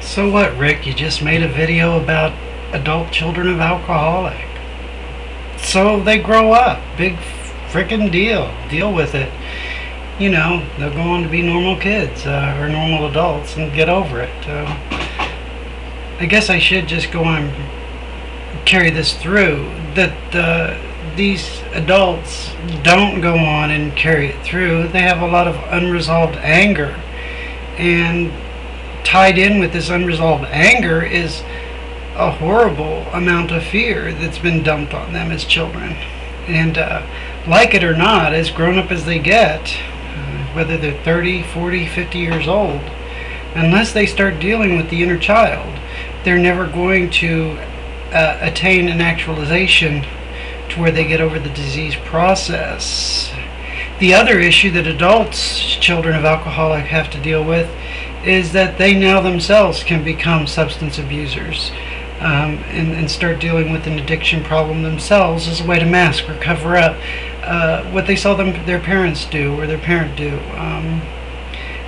So what, Rick? You just made a video about adult children of alcoholic. So they grow up. Big frickin' deal. Deal with it. You know, they'll go on to be normal kids uh, or normal adults and get over it. Uh, I guess I should just go on and carry this through. That uh, these adults don't go on and carry it through. They have a lot of unresolved anger. And tied in with this unresolved anger is a horrible amount of fear that's been dumped on them as children. And uh, like it or not, as grown up as they get, uh, whether they're 30, 40, 50 years old, unless they start dealing with the inner child, they're never going to uh, attain an actualization to where they get over the disease process. The other issue that adults, children of alcoholic, have to deal with is that they now themselves can become substance abusers um, and, and, start dealing with an addiction problem themselves as a way to mask or cover up uh, what they saw them their parents do or their parent do. Um,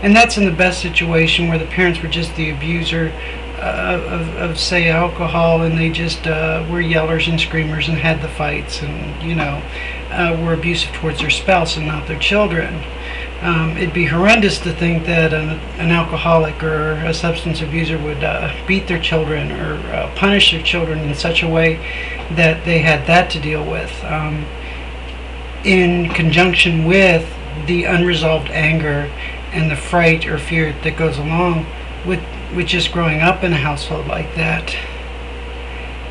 and that's in the best situation where the parents were just the abuser uh, of, of, say, alcohol, and they just uh, were yellers and screamers and had the fights and, you know, uh, were abusive towards their spouse and not their children. Um, it'd be horrendous to think that an, an, alcoholic or a substance abuser would uh, beat their children or uh, punish their children in such a way that they had that to deal with. Um, in conjunction with the unresolved anger and the fright or fear that goes along with, with just growing up in a household like that.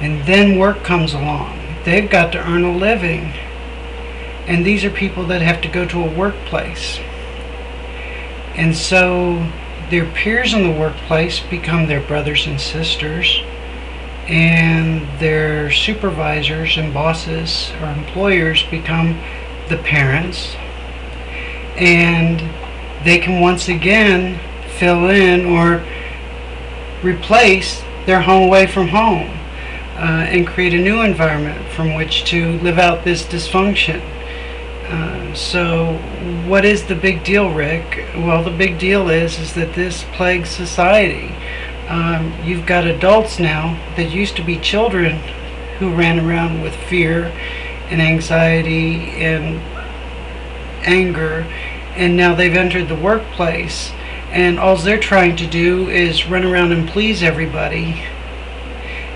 And then work comes along. They've got to earn a living. And these are people that have to go to a workplace and so their peers in the workplace become their brothers and sisters, and their supervisors and bosses or employers become the parents, and they can once again fill in or replace their home away from home uh, and create a new environment from which to live out this dysfunction. Uh, so what is the big deal, Rick? Well, the big deal is is that this plagues society. Um, you've got adults now that used to be children who ran around with fear and anxiety and anger, and now they've entered the workplace, and all they're trying to do is run around and please everybody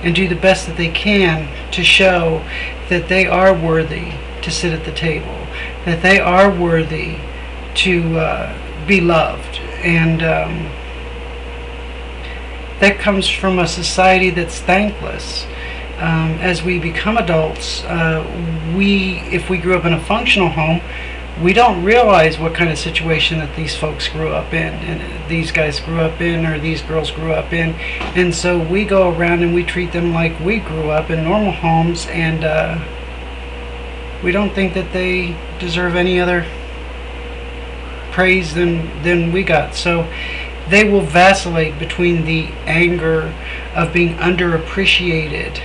and do the best that they can to show that they are worthy to sit at the table that they are worthy to uh, be loved. And um, that comes from a society that's thankless. Um, as we become adults, uh, we, if we grew up in a functional home, we don't realize what kind of situation that these folks grew up in, and these guys grew up in, or these girls grew up in, and so we go around and we treat them like we grew up in normal homes, and uh, we don't think that they deserve any other praise than than we got. So they will vacillate between the anger of being underappreciated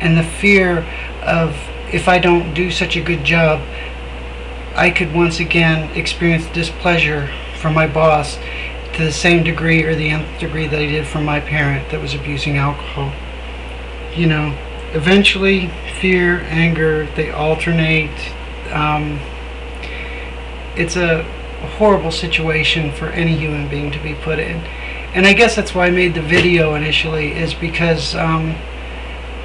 and the fear of if I don't do such a good job, I could once again experience displeasure from my boss to the same degree or the nth degree that I did from my parent that was abusing alcohol. You know, eventually fear, anger, they alternate. Um, it's a horrible situation for any human being to be put in. And I guess that's why I made the video initially, is because um,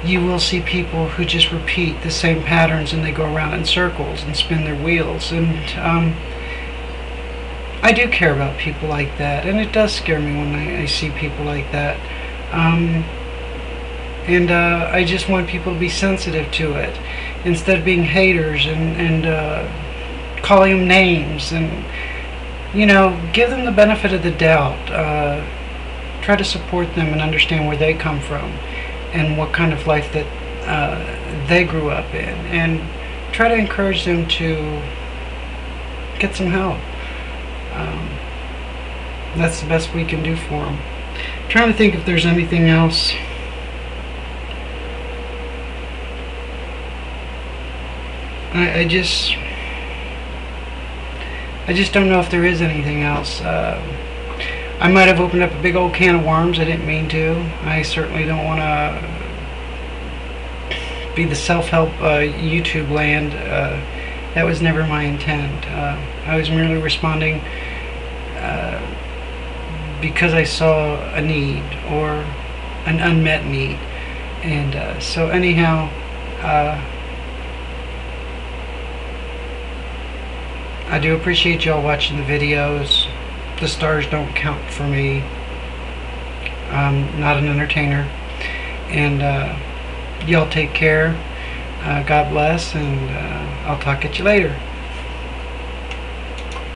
you will see people who just repeat the same patterns and they go around in circles and spin their wheels. And um, I do care about people like that, and it does scare me when I, I see people like that. Um, and uh, I just want people to be sensitive to it. Instead of being haters and, and uh, calling them names and you know give them the benefit of the doubt uh, try to support them and understand where they come from and what kind of life that uh, they grew up in. And try to encourage them to get some help. Um, that's the best we can do for them I'm trying to think if there's anything else I, I just I just don't know if there is anything else. Uh, I might have opened up a big old can of worms. I didn't mean to. I certainly don't want to be the self-help uh, YouTube land. Uh, that was never my intent. Uh, I was merely responding uh, because I saw a need or an unmet need. And uh, so anyhow, uh, I do appreciate y'all watching the videos. The stars don't count for me. I'm not an entertainer. And uh, y'all take care. Uh, God bless, and uh, I'll talk at you later.